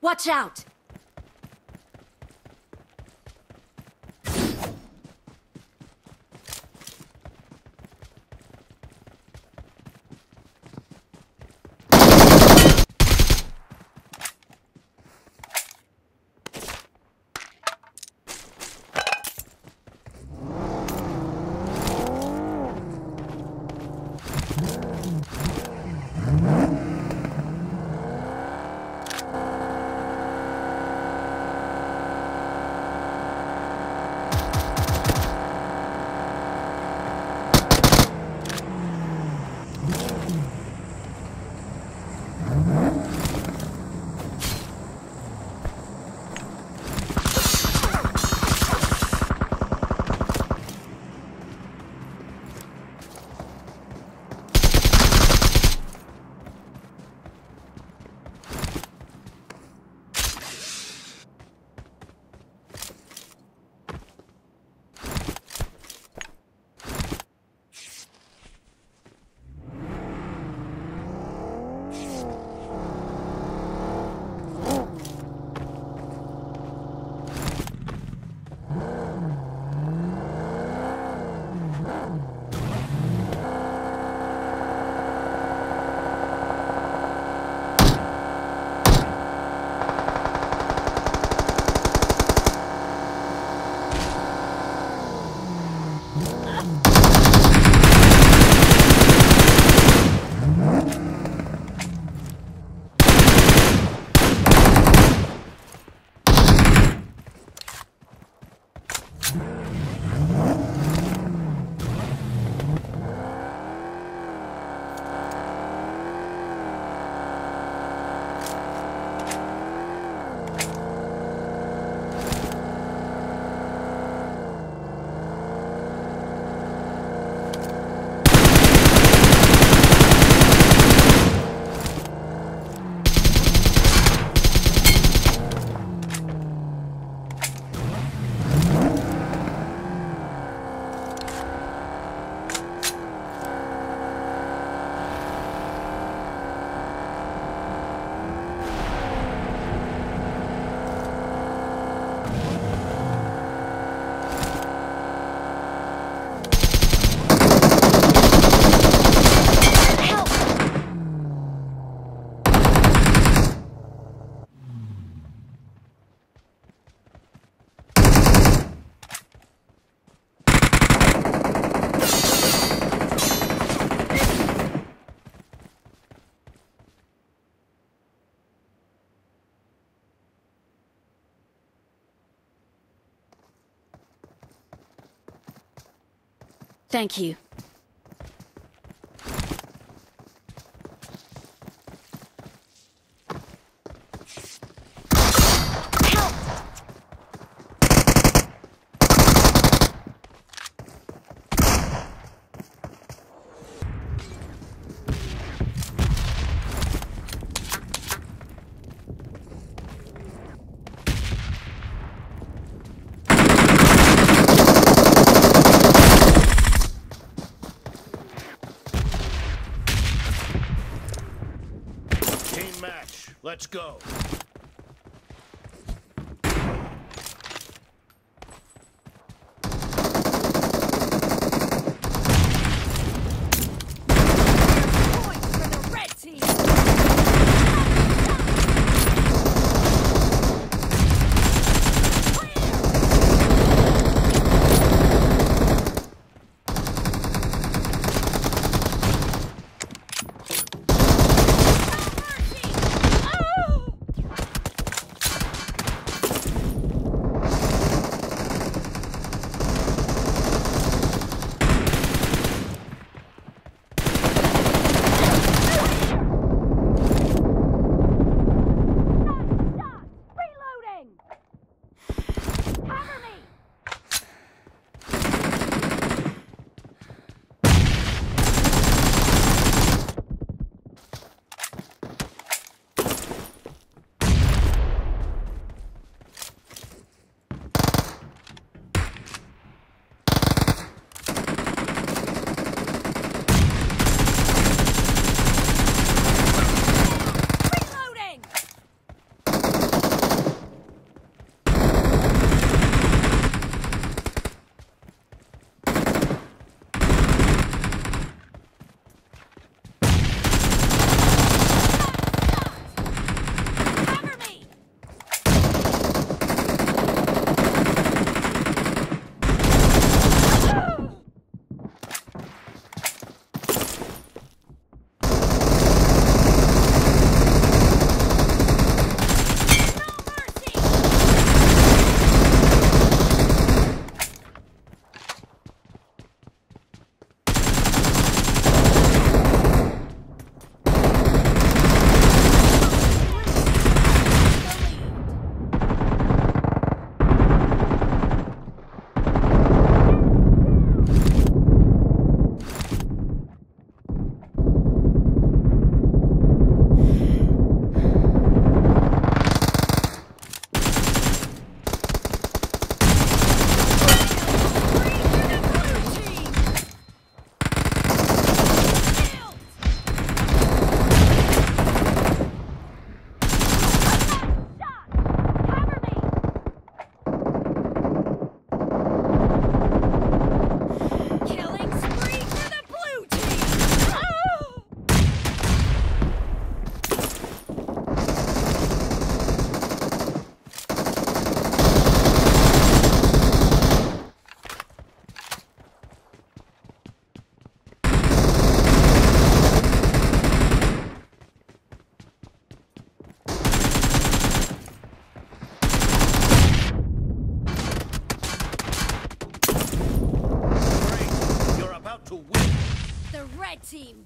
Watch out! Thank you. Let's go.